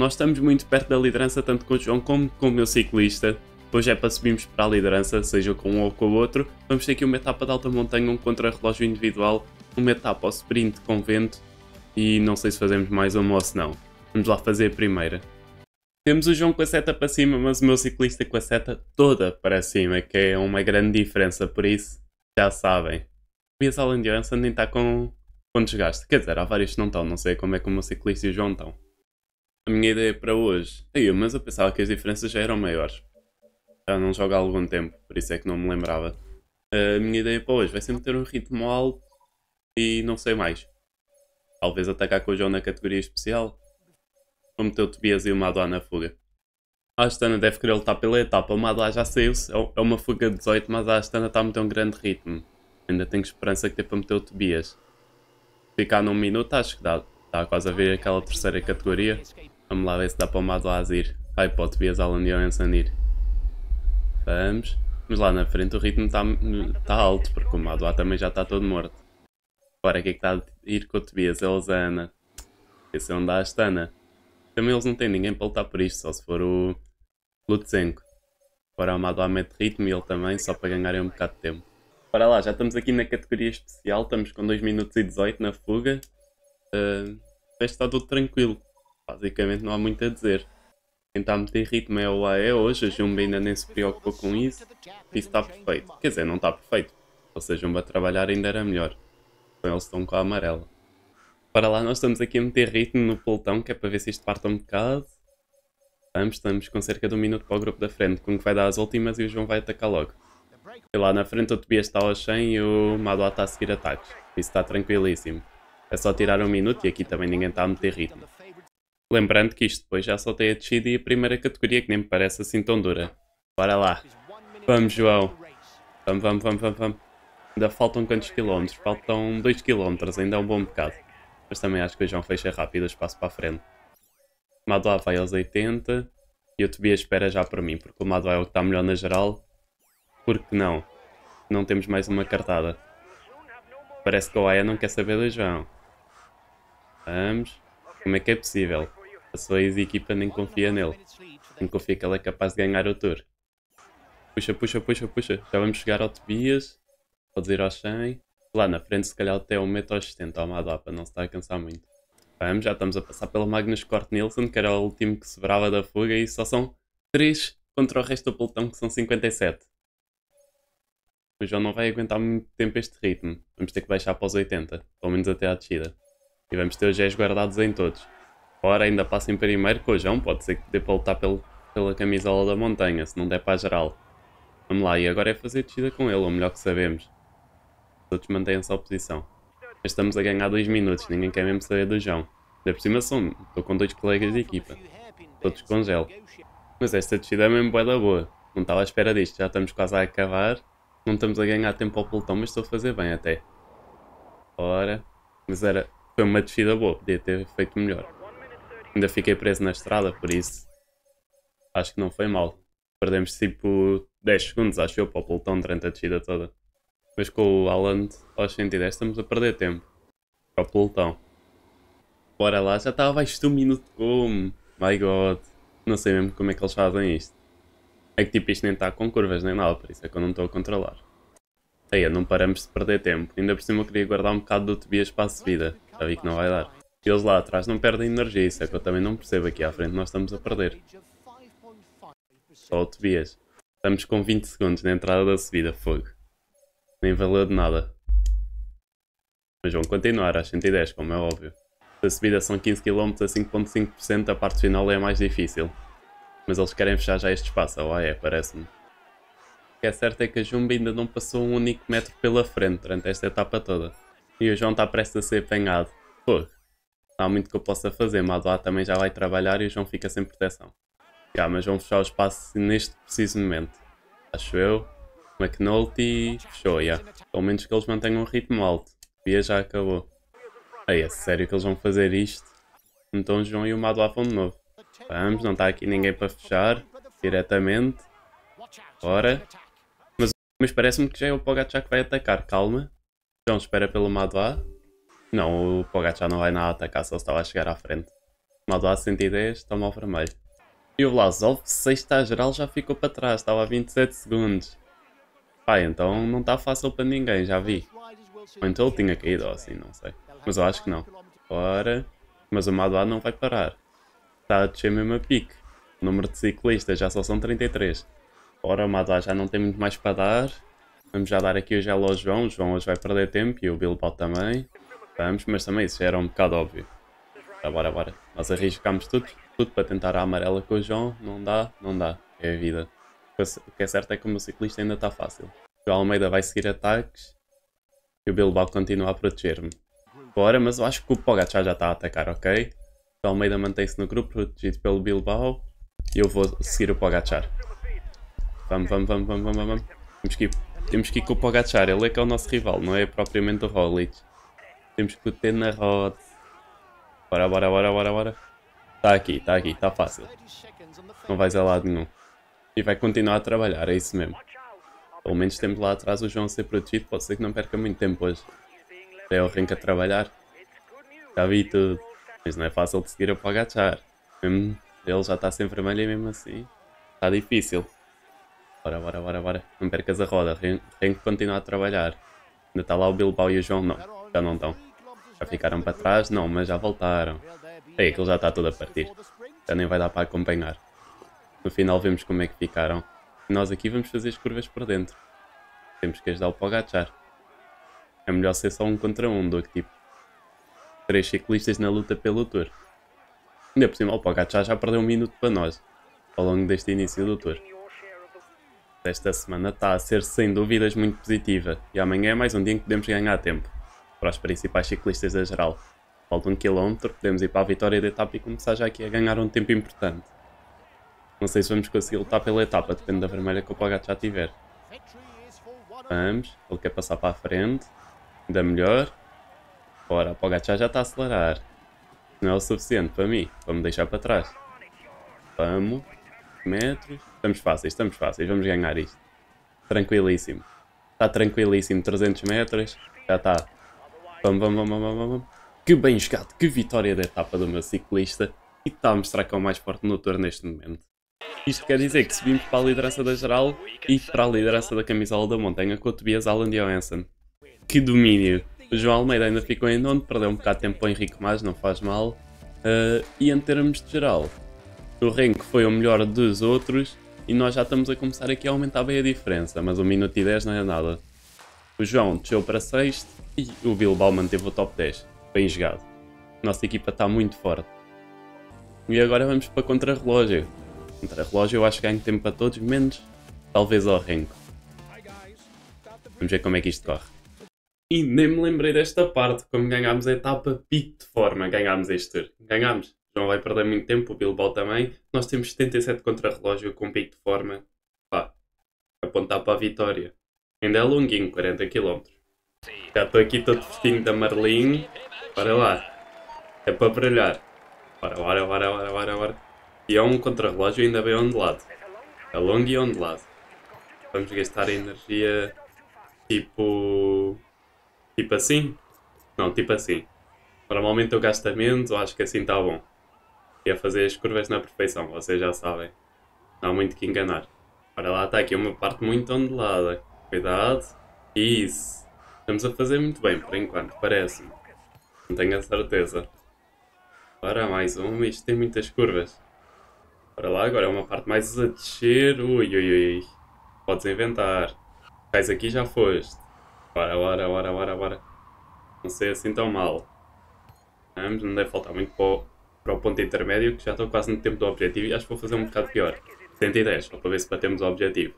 nós estamos muito perto da liderança, tanto com o João como com o meu ciclista. Hoje é para subirmos para a liderança, seja com um ou com o outro. Vamos ter aqui uma etapa de alta montanha, um contra-relógio individual, uma etapa ao sprint com vento e não sei se fazemos mais uma ou se não. Vamos lá fazer a primeira. Temos o João com a seta para cima, mas o meu ciclista com a seta toda para cima, que é uma grande diferença, por isso já sabem. E a Alan Johansson nem está com, com desgaste. Quer dizer, há vários que não estão, não sei como é que o meu ciclista e o João estão. A minha ideia para hoje. Aí, mas eu pensava que as diferenças já eram maiores. Já não jogo há algum tempo, por isso é que não me lembrava. A minha ideia para hoje vai ser meter um ritmo alto e não sei mais. Talvez atacar com o João na categoria especial. Vou meter o Tobias e o Madoa na fuga. A Astana deve querer lutar pela etapa. O Madoa já saiu-se. É, é uma fuga de 18, mas a Astana está a meter um grande ritmo. Ainda tenho esperança que dê para meter o Tobias. Ficar num minuto, acho que dá. Está quase a ver aquela terceira categoria. Vamos lá ver se dá para o Madoa ir. Vai para o Tobias Alan Johansson ir. Vamos. Mas lá na frente o ritmo está tá alto, porque o Madoa também já está todo morto. Agora, o que é que está a ir com o Tobias? É o Zana. Esse é onde há a Astana. Também eles não têm ninguém para lutar por isto, só se for o Lutsenko. Agora o Amado mete ritmo e ele também, só para ganharem um bocado de tempo. Para lá, já estamos aqui na categoria especial, estamos com 2 minutos e 18 na fuga. Uh, está tudo tranquilo. Basicamente não há muito a dizer. Quem está a meter ritmo é o AE hoje, a Jumba ainda nem se preocupou com isso. Isso está perfeito. Quer dizer, não está perfeito. Ou seja, Jumba trabalhar ainda era melhor. Então eles estão com a amarela. Para lá nós estamos aqui a meter ritmo no pelotão, que é para ver se isto parte um bocado. Estamos, estamos com cerca de um minuto para o grupo da frente, com que vai dar as últimas e o João vai atacar logo. E lá na frente o Tobias está ao 100 e o Madoa está a seguir ataques. Isso está tranquilíssimo. É só tirar um minuto e aqui também ninguém está a meter ritmo. Lembrando que isto depois já só tem a descida e a primeira categoria, que nem me parece assim tão dura. Bora lá. Vamos, João. Vamos, vamos, vamos, vamos. Ainda faltam quantos quilómetros? Faltam 2 quilómetros, ainda é um bom bocado. Mas também acho que o João fecha rápido o espaço para a frente. O Madoa vai aos 80 e o Tobias espera já para mim, porque o Madoa é o que está melhor na geral. Porque não? Não temos mais uma cartada. Parece que o Aya não quer saber do João. Vamos. Como é que é possível? A sua ex-equipa nem confia nele. Nem confia que ele é capaz de ganhar o tour. Puxa, puxa, puxa, puxa. Já vamos chegar ao Tobias. Podes ir ao 100. Lá na frente, se calhar até 1,70m ao Madá para não se estar a cansar muito. Vamos, já estamos a passar pelo Magnus Cort Nielsen, que era o último que sobrava da fuga, e só são 3 contra o resto do pelotão, que são 57. O João não vai aguentar muito tempo este ritmo. Vamos ter que baixar para os 80, pelo menos até à descida. E vamos ter os Gés guardados em todos. Ora, ainda passem primeiro com o João, pode ser que dê para lutar pelo, pela camisola da montanha, se não der para a geral. Vamos lá, e agora é fazer descida com ele, o melhor que sabemos. Todos mantêm-se a oposição. Estamos a ganhar 2 minutos, ninguém quer mesmo saber do João. Da sou estou com dois colegas de equipa. Todos com gel. Mas esta descida é mesmo da boa. Não estava à espera disto, já estamos quase a acabar. Não estamos a ganhar tempo ao pelotão, mas estou a fazer bem até. Ora. Mas era. Foi uma descida boa, podia ter feito melhor. Ainda fiquei preso na estrada, por isso. Acho que não foi mal. Perdemos tipo 10 segundos, acho eu, para o pelotão durante a descida toda. Mas com o Alan aos 110 estamos a perder tempo. Para o pelotão. Bora lá, já estava abaixo de um minuto como. My god. Não sei mesmo como é que eles fazem isto. É que tipo isto nem está com curvas nem nada, por isso é que eu não estou a controlar. Aí, não paramos de perder tempo. Ainda por cima eu queria guardar um bocado do Tobias para a subida. Já vi que não vai dar. Eles lá atrás não perdem energia, isso é que eu também não percebo. Aqui à frente nós estamos a perder. Só o Tobias. Estamos com 20 segundos na entrada da subida, fogo nem valeu de nada. Mas vão continuar às 110, como é óbvio. A subida são 15 km a 5.5%, a parte final é mais difícil. Mas eles querem fechar já este espaço, ou é, parece-me. O que é certo é que a Jumba ainda não passou um único metro pela frente durante esta etapa toda. E o João está prestes a ser apanhado. Pô, há muito que eu possa fazer, Madoa também já vai trabalhar e o João fica sem proteção. Já, mas vão fechar o espaço neste preciso momento. Acho eu. McNulty fechou, já. Pelo menos que eles mantenham um ritmo alto. O dia já acabou. Aí, é sério que eles vão fazer isto? Então o João e o Mado vão de novo. Vamos, não está aqui ninguém para fechar. Diretamente. Ora. Mas, mas parece-me que já é o Pogacar que vai atacar. Calma. João espera pelo Madoa. Não, o Pogacar não vai nada atacar, só estava a chegar à frente. A 110, toma ao vermelho. E o Vlasov, sexta geral, já ficou para trás, estava a 27 segundos. Pá, então não está fácil para ninguém, já vi. Ou então ele tinha caído ou assim, não sei. Mas eu acho que não. Ora, mas o A não vai parar. Está a descer mesmo a pique. O número de ciclistas já só são 33. Ora, o A já não tem muito mais para dar. Vamos já dar aqui o gelo ao João. O João hoje vai perder tempo e o Bilbao também. Vamos, mas também isso já era um bocado óbvio. Tá, bora, bora. Nós arriscamos tudo, tudo para tentar a amarela com o João. Não dá, não dá. É a vida. O que é certo é que o meu ciclista ainda está fácil. O Almeida vai seguir ataques e o Bilbao continua a proteger-me. Bora, mas eu acho que o Pogacar já está a atacar, ok? O Almeida mantém-se no grupo, protegido pelo Bilbao. E eu vou seguir o Pogacar. Vamos, vamos, vamos, vamos, vamos, vamos. Temos que ir, temos que ir com o Pogacar, ele é que é o nosso rival, não é propriamente o Roglic. Temos que ter na roda. Bora, bora, bora, bora, bora. Está aqui, está aqui, está fácil. Não vais a lado nenhum. E vai continuar a trabalhar, é isso mesmo. Pelo menos temos lá atrás o João ser protegido, pode ser que não perca muito tempo hoje. É o Renko a trabalhar. Já vi tudo. Mas não é fácil de seguir a. Mesmo ele já está sem vermelho e mesmo assim está difícil. Bora, bora, bora, bora. Não percas a roda. Renko continua a trabalhar. Ainda está lá o Bilbao e o João. Não, já não estão. Já ficaram para trás? Não, mas já voltaram. É, aquilo já está tudo a partir. Já nem vai dar para acompanhar. No final vemos como é que ficaram. Nós aqui vamos fazer as curvas por dentro. Temos que ajudar o Pogacar. É melhor ser só um contra um do que tipo três ciclistas na luta pelo Tour. Ainda por cima o Pogacar já perdeu um minuto para nós ao longo deste início do Tour. Esta semana está a ser sem dúvidas muito positiva e amanhã é mais um dia em que podemos ganhar tempo para os principais ciclistas da geral. Falta um quilómetro, podemos ir para a vitória da etapa e começar já aqui a ganhar um tempo importante. Não sei se vamos conseguir lutar pela etapa, depende da vermelha que o Pogacar já tiver. Vamos, ele quer passar para a frente. Ainda melhor. Ora, o Pogacar já está a acelerar. Não é o suficiente para mim, me deixar para trás. Vamos. Metros. Estamos fáceis, estamos fáceis, vamos ganhar isto. Tranquilíssimo. Está tranquilíssimo, 300 metros. Já está. Vamos, vamos, vamos, vamos, vamos. Que bem jogado, que vitória da etapa do meu ciclista. E está a mostrar que é o mais forte no tour neste momento. Isto quer dizer que subimos para a liderança da geral e para a liderança da camisola da montanha com o Tobias Allen Johansson. Que domínio! O João Almeida ainda ficou em nono, perdeu um bocado de tempo para o Henrique mais, não faz mal. Uh, e em termos de geral, o Renko foi o melhor dos outros e nós já estamos a começar aqui a aumentar bem a diferença, mas o minuto e 10 não é nada. O João desceu para sexto e o Bilbao manteve o top 10. Bem jogado. Nossa equipa está muito forte. E agora vamos para contra-relógio. Contra-relógio eu acho que ganho tempo para todos, menos talvez ao Renko. Vamos ver como é que isto corre. E nem me lembrei desta parte, como ganhámos a etapa pico de forma, ganhámos este tour. Ganhámos. Não vai perder muito tempo, o Bilbao também. Nós temos 77 contra-relógio com pico de forma. Pá, apontar para a vitória. Ainda é longuinho, 40 km. Já estou aqui todo vestindo da Marlin. Para lá. É para brilhar. Bora, bora, bora, bora, bora, bora. E é um contra-relógio ainda bem ondulado. É longo e ondulado. Vamos gastar energia tipo... Tipo assim? Não, tipo assim. Normalmente eu gasto menos, eu acho que assim está bom. E a fazer as curvas na perfeição, vocês já sabem. Não há muito que enganar. Ora lá está aqui uma parte muito ondulada. Cuidado. Isso. Estamos a fazer muito bem por enquanto, parece-me. Não tenho a certeza. Ora, mais uma. Isto tem muitas curvas. Ora lá, agora é uma parte mais a descer. Ui, ui, ui. Podes inventar. Cais aqui já foste. Bora, bora, bora, bora, bora. Não sei assim tão mal. Vamos, não deve faltar muito para o, para o ponto intermédio, que já estou quase no tempo do objetivo e acho que vou fazer um bocado pior. 110, só para ver se batemos o objetivo.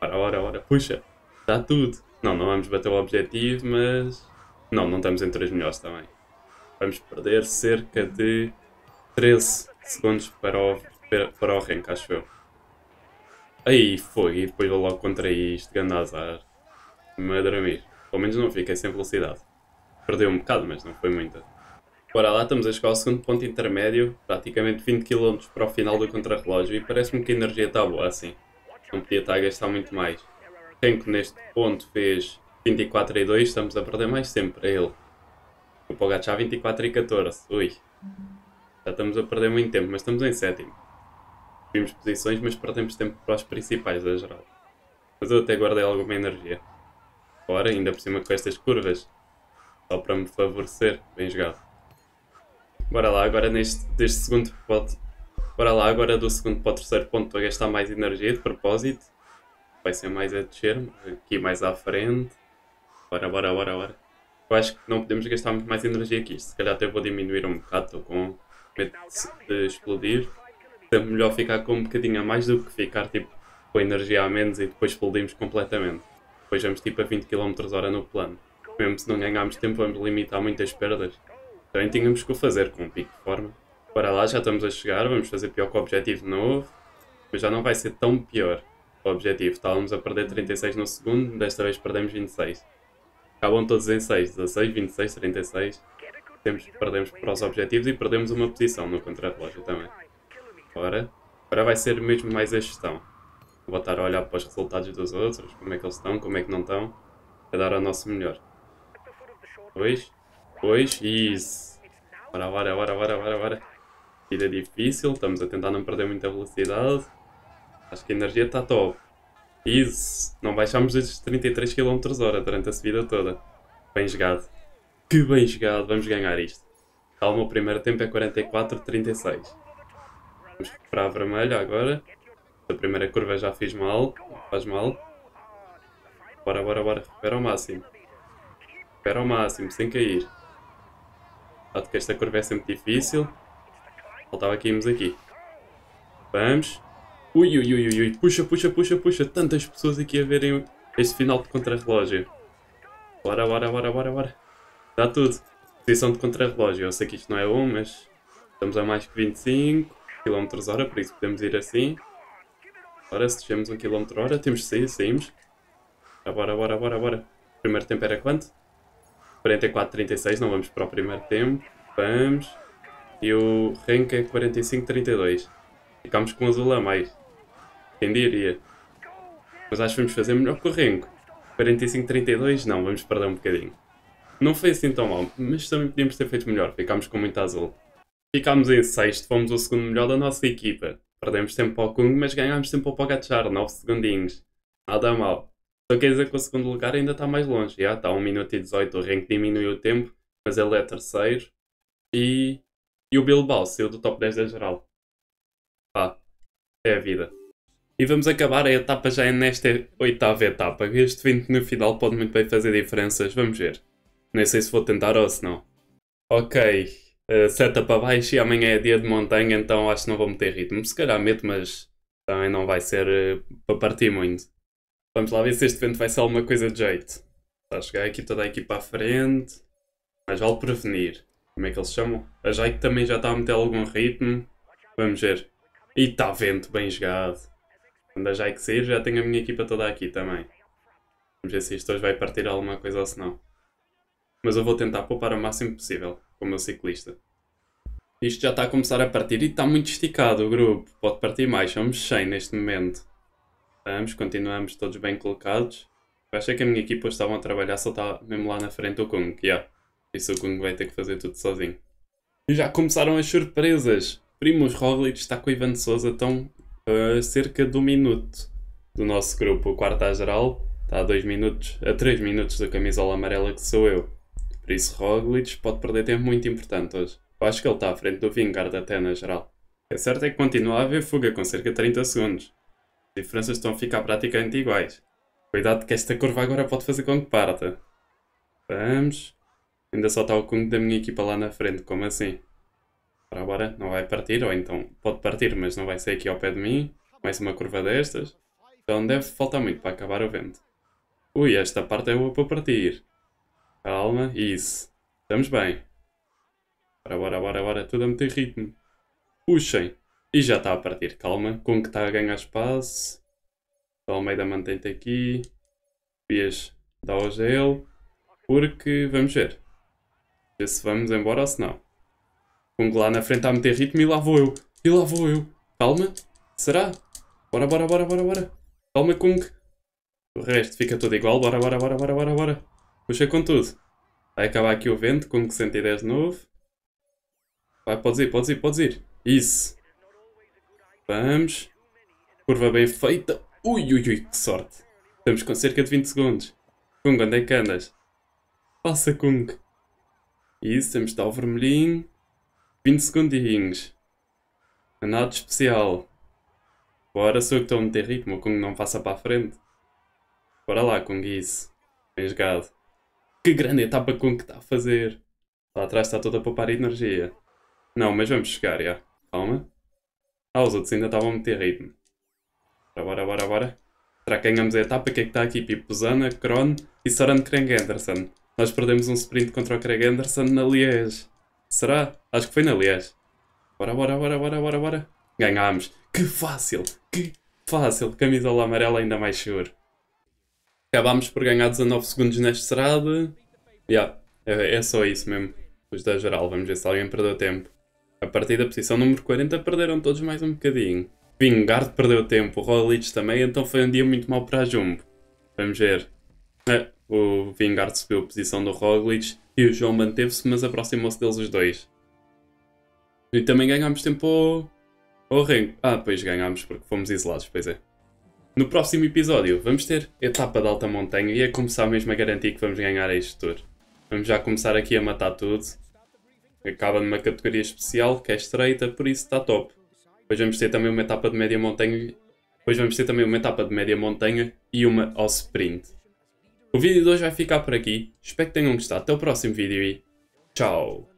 Ora, ora, ora, puxa. Está tudo. Não, não vamos bater o objetivo, mas... Não, não estamos entre os melhores também. Vamos perder cerca de 13 segundos para o, para o rank, acho eu. Aí foi, e depois vou logo contra isto, grande azar. Dormir. Pelo menos não fiquei sem velocidade. Perdeu um bocado, mas não foi muita. Bora lá, estamos a chegar ao segundo ponto intermédio, praticamente 20 km para o final do contrarrelógio e parece-me que a energia está boa assim. Não podia estar a gastar muito mais. Tenho que neste ponto fez 24 e 2, estamos a perder mais tempo para ele. O Pogacar 24 e 14, ui. Já estamos a perder muito tempo, mas estamos em sétimo. Subimos posições, mas perdemos tempo para os principais da geral. Mas eu até guardei alguma energia. Ora, ainda por cima com estas curvas. Só para me favorecer. Bem jogado. Bora lá, agora neste deste segundo ponto. Bora lá, agora do segundo para o terceiro ponto para gastar mais energia de propósito. Vai ser mais a descer, aqui mais à frente. Bora, bora, bora, bora. Eu acho que não podemos gastar muito mais energia que isto. Se calhar até vou diminuir um bocado, estou com medo de explodir. Sempre melhor ficar com um bocadinho a mais do que ficar tipo com energia a menos e depois explodimos completamente. Depois vamos tipo a 20 km hora no plano. Mesmo se não ganharmos tempo vamos limitar muitas perdas. Também tínhamos que o fazer com um pico de forma. Para lá já estamos a chegar, vamos fazer pior que o objetivo novo. Mas já não vai ser tão pior o objetivo. Estávamos a perder 36 no segundo, desta vez perdemos 26. Acabam todos em 6, 16, 26, 36. Temos, perdemos para os objetivos e perdemos uma posição no contrarrelógio também. Agora, agora vai ser mesmo mais a gestão. Vou estar a olhar para os resultados dos outros, como é que eles estão, como é que não estão, a dar o nosso melhor. Dois, dois, isso. Bora, bora, bora, bora, bora, bora. Difícil, estamos a tentar não perder muita velocidade. Acho que a energia está top. Isso, não baixamos estes 33 km hora durante a subida toda. Bem jogado. Que bem jogado, vamos ganhar isto. Calma, o primeiro tempo é 44-36. Vamos recuperar a vermelha agora. A primeira curva já fiz mal, faz mal. Bora, bora, bora, recupera ao máximo. Recupera ao máximo, sem cair. Dado que esta curva é sempre difícil. Faltava que irmos aqui. Vamos. Ui, ui, ui, ui, puxa, puxa, puxa, puxa. Tantas pessoas aqui a verem este final de contrarrelógio. Bora, bora, bora, bora, bora. Dá tudo. Posição de contrarrelógio. Eu sei que isto não é bom, mas estamos a mais que 25 km hora, por isso podemos ir assim. Ora, se descemos 1 km hora, temos de sair, saímos. Bora, bora, bora, bora. Primeiro tempo era quanto? 44,36, não vamos para o primeiro tempo. Vamos. E o rank é 45,32. Ficámos com o azul a mais. Quem diria? Mas acho que vamos fazer melhor que o rank. 45,32, não, vamos perder um bocadinho. Não foi assim tão mal, mas também podíamos ter feito melhor. Ficámos com muito azul. Ficámos em sexto, fomos o segundo melhor da nossa equipa. Perdemos tempo para o Kung, mas ganhámos tempo para o Pogachar, 9 segundinhos. Nada mal. Só quer dizer que o segundo lugar ainda está mais longe. Já está a 1 minuto e 18, o rank diminuiu o tempo, mas ele é terceiro. E, e o Bilbao saiu do top 10 da geral. Pá, é a vida. E vamos acabar a etapa já nesta oitava etapa. Este 20 no final pode muito bem fazer diferenças, vamos ver. Nem sei se vou tentar ou se não. Ok, uh, seta para baixo e amanhã é dia de montanha, então acho que não vou meter ritmo. Se calhar meto, mas também não vai ser uh, para partir muito. Vamos lá ver se este vento vai ser alguma coisa de jeito. Está a chegar aqui toda a equipa à frente. Mas vale prevenir. Como é que eles chamam? A Jake também já está a meter algum ritmo. Vamos ver. E está vento bem jogado. Quando a Jake sair já tenho a minha equipa toda aqui também. Vamos ver se isto hoje vai partir alguma coisa ou se não. Mas eu vou tentar poupar o máximo possível, como meu ciclista. Isto já está a começar a partir e está muito esticado o grupo. Pode partir mais, somos 100 neste momento. Vamos, continuamos todos bem colocados. Eu achei que a minha equipa estavam a trabalhar, só está mesmo lá na frente o Kung. Yeah. Isso o Kung vai ter que fazer tudo sozinho. E já começaram as surpresas. Primos Roglic está com o Ivan Souza, estão a cerca de um minuto do nosso grupo. À geral está a 2 minutos, a 3 minutos da camisola amarela que sou eu. Por isso Roglic pode perder tempo muito importante hoje. Eu acho que ele está à frente do Vingard até na geral. O certo é que continua a haver fuga com cerca de 30 segundos. As diferenças estão a ficar praticamente iguais. Cuidado que esta curva agora pode fazer com que parta. Vamos. Ainda só está o Kung da minha equipa lá na frente, como assim? Para agora não vai partir, ou então pode partir, mas não vai ser aqui ao pé de mim. Vai ser uma curva destas. Então deve faltar muito para acabar o vento. Ui, esta parte é boa para partir. Calma, isso. Estamos bem. Bora, bora, bora, bora. Tudo a meter ritmo. Puxem. E já está a partir, calma. Com que está a ganhar espaço. O Almeida mantém-te aqui. Vias dá o gel. Porque vamos ver. Ver se vamos embora ou se não. Kung lá na frente a meter ritmo e lá vou eu. E lá vou eu. Calma. Será? Bora, bora, bora, bora, bora. Calma, Kung. O resto fica tudo igual. Bora, bora, bora, bora, bora, bora. Puxa com tudo. Vai acabar aqui o vento. Kung 110 de novo. Vai, podes ir, podes ir, podes ir. Isso. Vamos. Curva bem feita. Ui, ui, ui, que sorte. Estamos com cerca de 20 segundos. Kung, onde é que andas? Passa, Kung. Isso, temos de estar ao vermelhinho. 20 segundinhos. Nada de especial. Bora, sou eu que estou a meter ritmo. O Kung não passa para a frente. Bora lá, Kung, isso. Bem jogado. Que grande etapa Kung que está a fazer. Lá atrás está toda a poupar energia. Não, mas vamos chegar, já. Calma. Ah, os outros ainda estavam a meter ritmo. Bora, bora, bora, bora. Será que ganhamos a etapa? Quem é que está aqui? Pipozana, Kron e Soren Craig Anderson. Nós perdemos um sprint contra o Craig Anderson na Liège. Será? Acho que foi na Liège. Bora, bora, bora, bora, bora, bora. Ganhámos. Que fácil! Que fácil! Camisola amarela ainda mais seguro. Acabámos por ganhar 19 segundos nesta estrada. Yeah, é, é só isso mesmo. Os da geral, vamos ver se alguém perdeu tempo. A partir da posição número 40 perderam todos mais um bocadinho. Vingard perdeu tempo, o Roglic também, então foi um dia muito mau para a Jumbo. Vamos ver. É, o Vingard subiu a posição do Roglic e o João manteve-se, mas aproximou-se deles os dois. E também ganhámos tempo ao, ao ringue. Ah, pois ganhámos porque fomos isolados, pois é. No próximo episódio vamos ter etapa de alta montanha e é começar mesmo a garantir que vamos ganhar este tour. Vamos já começar aqui a matar tudo. Acaba numa categoria especial que é estreita, por isso está top. Depois vamos ter também uma etapa de média montanha. Depois vamos ter também uma etapa de média montanha e uma ao sprint. O vídeo de hoje vai ficar por aqui. Espero que tenham gostado. Até o próximo vídeo e tchau!